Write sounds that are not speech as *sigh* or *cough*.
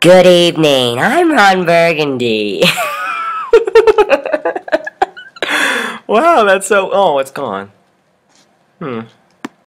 Good evening, I'm Ron Burgundy. *laughs* wow, that's so. Oh, it's gone. Hmm.